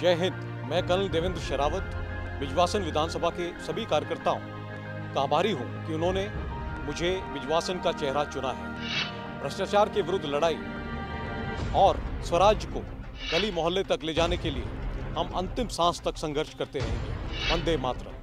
जय हिंद। मैं कर्नल देवेंद्र शेरावत, बिजवासन विधानसभा के सभी कार्यकर्ताओं का आभारी हूँ कि उन्होंने मुझे बिजवासन का चेहरा चुना है। भ्रष्टाचार के विरुद्ध लड़ाई और स्वराज को गली मोहल्ले तक ले जाने के लिए हम अंतिम सांस तक संघर्ष करते रहेंगे। वंदे मातरम।